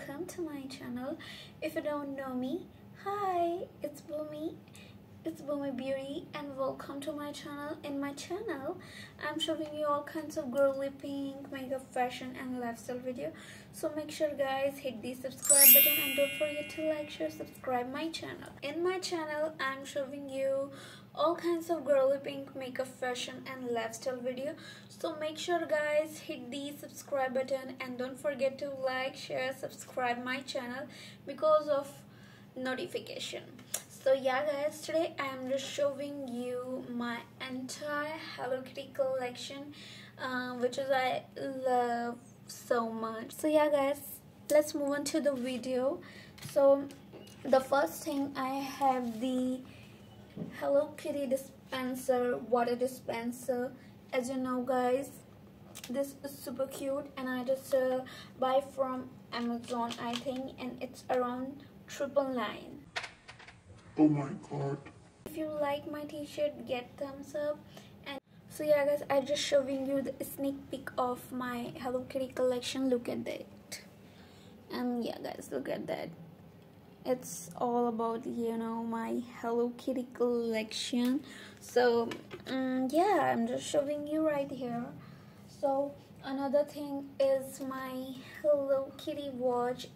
welcome to my channel. If you don't know me hi it's Bumi. It's Bumi Beauty and welcome to my channel in my channel. I'm showing you all kinds of girly pink makeup fashion and lifestyle video. So make sure guys hit the subscribe button and don't forget to like share subscribe my channel. In my channel I'm showing you all kinds of girly pink makeup fashion and lifestyle video. So make sure guys hit the subscribe button and don't forget to like share subscribe my channel because of notification. So yeah guys today i'm just showing you my entire hello kitty collection um, which is i love so much. So yeah guys let's move on to the video. So the first thing i have the Hello Kitty dispenser, water dispenser. As you know guys, this is super cute and I just uh, buy from Amazon I think and it's around triple nine. Oh my god. If you like my t-shirt, get thumbs up. And so yeah guys, I'm just showing you the sneak peek of my Hello Kitty collection. Look at that. And yeah guys, look at that it's all about you know my hello kitty collection. So um, yeah i'm just showing you right here. So another thing is my hello kitty watch.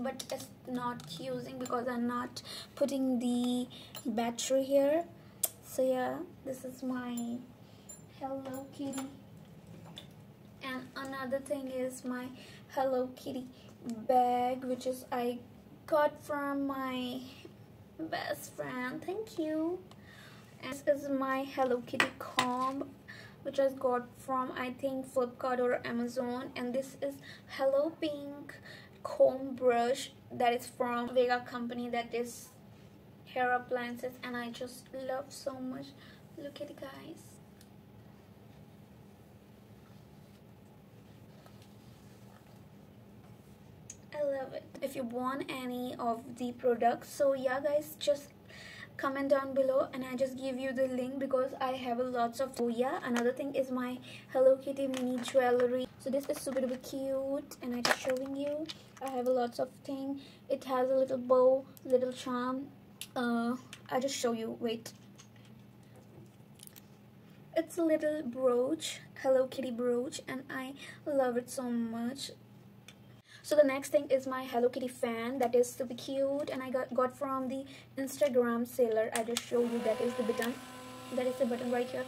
But it's not using because i'm not putting the battery here. So yeah this is my hello kitty. And another thing is my hello kitty bag which is i got from my best friend. Thank you. And this is my hello kitty comb which i got from i think flipkart or amazon. And this is hello pink comb brush that is from vega company that is hair appliances. And i just love so much. Look at it guys love it. If you want any of the products, so yeah guys, just comment down below and I just give you the link because I have a lots of oh yeah another thing is my Hello Kitty mini jewelry. So this is super duper cute and I just showing you. I have a lots of thing. It has a little bow little charm. Uh I just show you wait. It's a little brooch Hello Kitty brooch and I love it so much so the next thing is my hello kitty fan that is super cute and i got got from the instagram seller. I just show you that is the button. That is the button right here.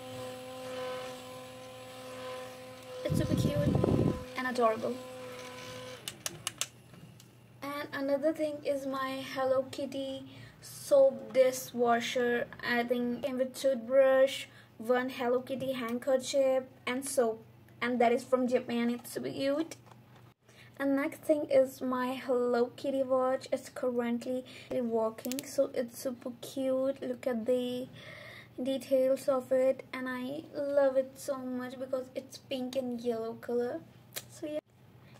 It's super cute and adorable. And another thing is my hello kitty soap dishwasher i think came with toothbrush one hello kitty handkerchief and soap. And that is from japan. It's super cute and next thing is my hello kitty watch. It's currently working so it's super cute. Look at the details of it. And i love it so much because it's pink and yellow color. So yeah.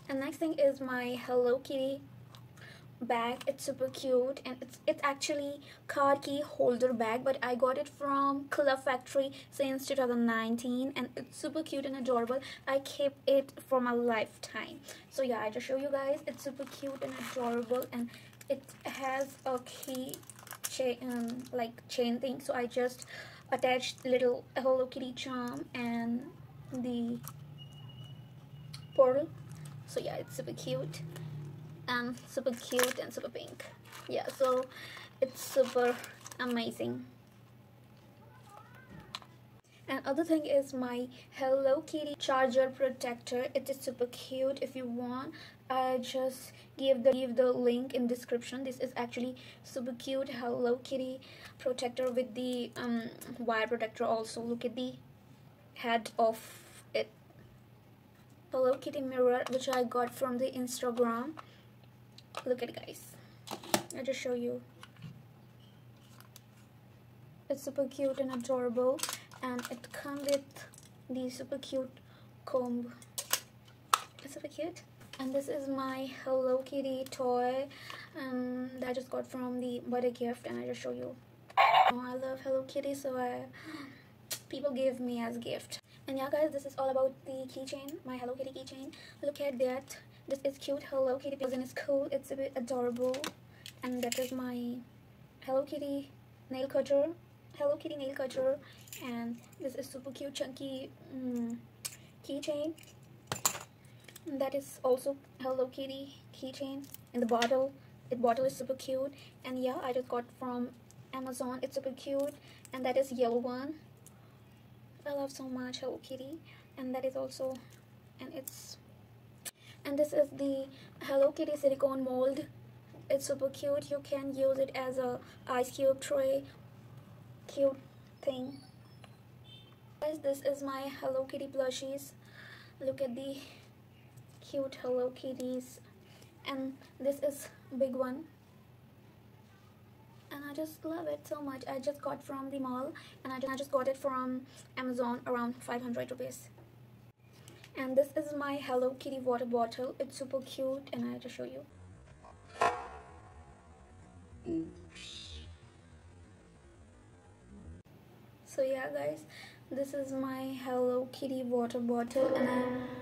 And next thing is my hello kitty bag. It's super cute and it's it's actually car key holder bag but i got it from club factory since 2019 and it's super cute and adorable. I keep it for my lifetime. So yeah i just show you guys. It's super cute and adorable and it has a key chain um, like chain thing. So i just attached little hello kitty charm and the portal. So yeah it's super cute and super cute and super pink. Yeah so it's super amazing. And other thing is my hello kitty charger protector. It is super cute. If you want i just give the give the link in description. This is actually super cute hello kitty protector with the um wire protector also. Look at the head of it. Hello kitty mirror which i got from the instagram look at it guys. I just show you. It's super cute and adorable and it comes with the super cute comb. It's super cute. And this is my hello kitty toy um, that i just got from the birthday gift and i just show you. Oh, i love hello kitty so i people give me as gift. And yeah guys this is all about the keychain my hello kitty keychain. Look at that this is cute Hello Kitty because in cool. It's a bit adorable. And that is my Hello Kitty nail cutter. Hello Kitty nail cutter. And this is super cute chunky mm, keychain. That is also Hello Kitty keychain in the bottle. The bottle is super cute. And yeah, I just got from Amazon. It's super cute. And that is yellow one. I love so much Hello Kitty. And that is also, and it's and this is the Hello Kitty silicone mold. It's super cute. You can use it as a ice cube tray cute thing. Guys this is my Hello Kitty plushies look at the cute Hello Kitties. And this is big one. And I just love it so much. I just got from the mall and I just got it from Amazon around 500 rupees and this is my Hello Kitty water bottle it's super cute and I have to show you Oops. so yeah guys this is my Hello Kitty water bottle and I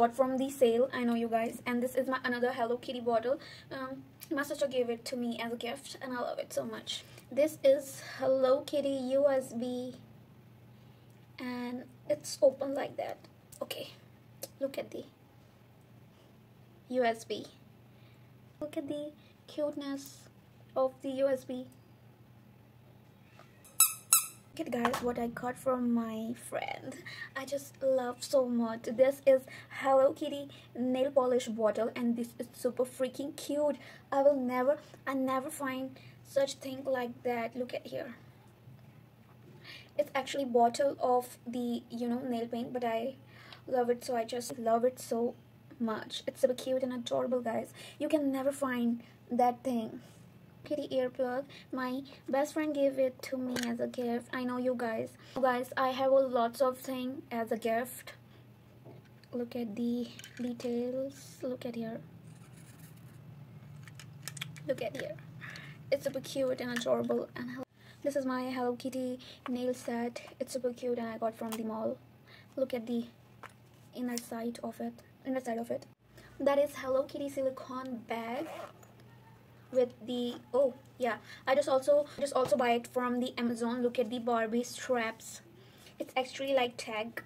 got from the sale I know you guys. And this is my another Hello Kitty bottle. Um, my sister gave it to me as a gift and I love it so much. This is Hello Kitty USB and it's open like that. Okay look at the USB look at the cuteness of the USB look at guys what I got from my friend I just love so much. This is Hello Kitty nail polish bottle and this is super freaking cute. I will never I never find such thing like that. Look at here. It's actually bottle of the you know nail paint but I love it so I just love it so much. It's super cute and adorable guys. You can never find that thing kitty earplug. My best friend gave it to me as a gift. I know you guys. Guys i have lots of thing as a gift. Look at the details. Look at here. Look at here. It's super cute and adorable and this is my Hello Kitty nail set. It's super cute and I got from the mall. Look at the inner side of it inner side of it. That is Hello Kitty silicone bag with the oh yeah. I just also just also buy it from the Amazon. Look at the Barbie straps. It's actually like tag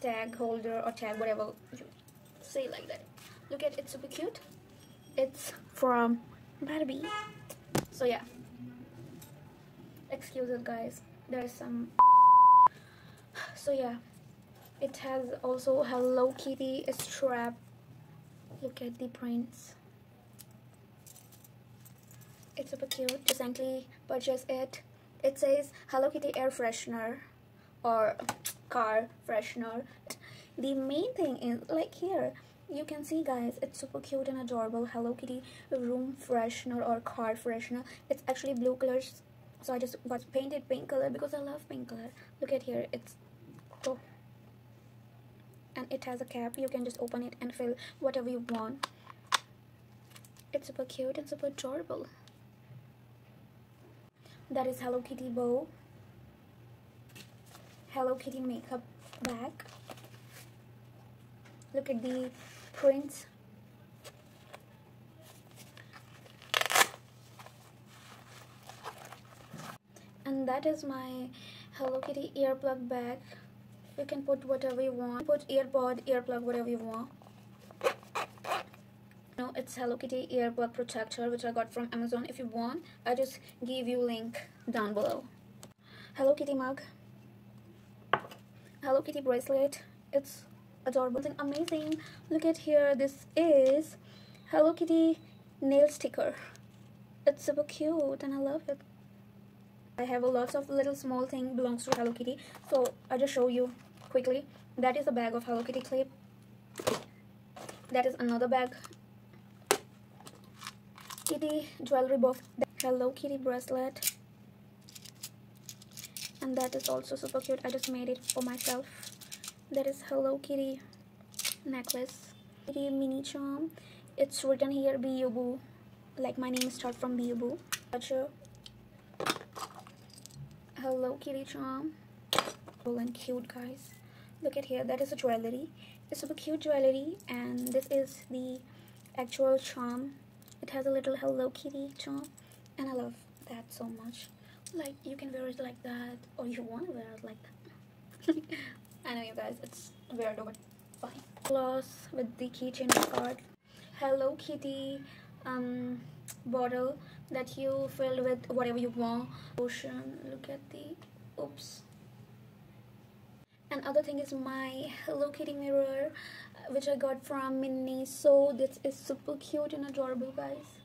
tag holder or tag whatever you say like that. Look at it super cute. It's from Barbie. So yeah. Excuse it guys. There's some so yeah. It has also Hello Kitty strap. Look at the prints it's super cute. Recently purchased it. It says Hello Kitty air freshener or car freshener. The main thing is like here. You can see guys it's super cute and adorable. Hello kitty room freshener or car freshener. It's actually blue colors so i just got painted pink color because i love pink color. Look at here. It's oh. And it has a cap. You can just open it and fill whatever you want. It's super cute and super adorable that is hello kitty bow. Hello kitty makeup bag. Look at the prints and that is my Hello Kitty earplug bag. You can put whatever you want. Put earpod earplug whatever you want it's Hello Kitty earplug protector which I got from Amazon. If you want I just give you link down below. Hello Kitty mug. Hello Kitty bracelet. It's adorable. And amazing. Look at here. This is Hello Kitty nail sticker. It's super cute and I love it. I have a lots of little small thing belongs to Hello Kitty. So I'll just show you quickly. That is a bag of Hello Kitty clip. That is another bag kitty jewelry box Hello Kitty bracelet. And that is also super cute. I just made it for myself. That is Hello Kitty necklace. Kitty mini charm. It's written here boo like my name starts from boo Hello Kitty charm. Cool and cute guys. Look at here. That is a jewelry. It's super cute jewelry. And this is the actual charm it has a little hello kitty charm and i love that so much. Like you can wear it like that or you want to wear it like that. I know you guys it's weird but fine. Gloss with the keychain card hello kitty um bottle that you fill with whatever you want. Ocean look at the oops. And other thing is my hello kitty mirror which i got from Miniso this is super cute and adorable guys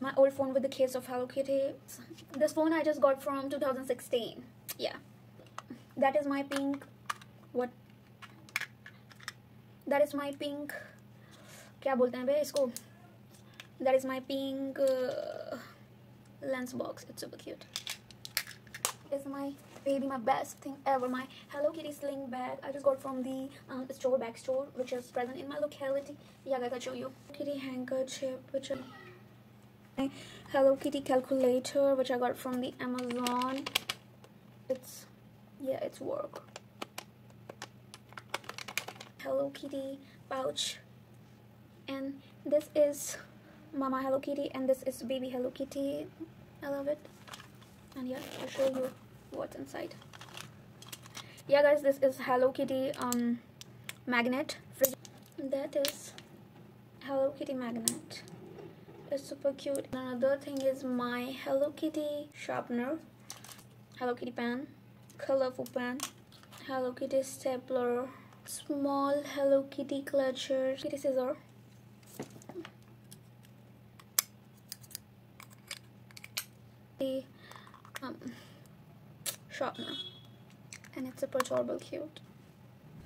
my old phone with the case of hello kitty this phone i just got from 2016 yeah that is my pink what that is my pink क्या बोलते हैं बे इसको that is my pink uh, lens box it's super cute is my baby my best thing ever my hello kitty sling bag. I just got from the um, store bag store which is present in my locality. Yeah guys i'll show you. Kitty handkerchief which is my hello kitty calculator which i got from the amazon. It's yeah it's work. Hello kitty pouch. And this is mama hello kitty and this is baby hello kitty. I love it. And yeah i'll show you what's inside. Yeah guys this is hello kitty um magnet. That is hello kitty magnet. It's super cute. Another thing is my hello kitty sharpener. Hello kitty pen. Colorful pen. Hello kitty stapler. Small hello kitty clutcher. Kitty scissor. Um, sharpener and it's super adorable cute.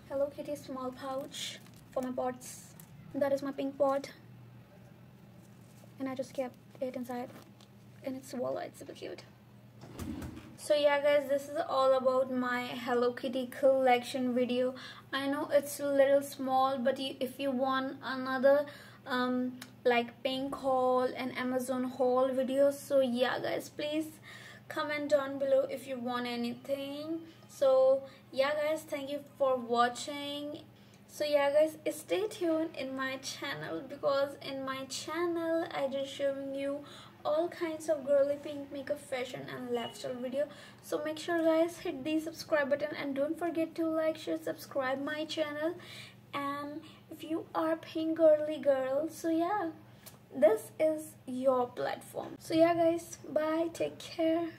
Hello kitty small pouch for my pots. That is my pink pot. And i just kept it inside. And it's wallet it's super cute. So yeah guys this is all about my hello kitty collection video. I know it's a little small but if you want another um like pink haul and amazon haul videos so yeah guys please comment down below if you want anything. So yeah guys thank you for watching. So yeah guys stay tuned in my channel because in my channel i just showing you all kinds of girly pink makeup fashion and lifestyle video. So make sure guys hit the subscribe button and don't forget to like share subscribe my channel. And if you are pink girly girl so yeah this is your platform. So yeah guys bye. Take care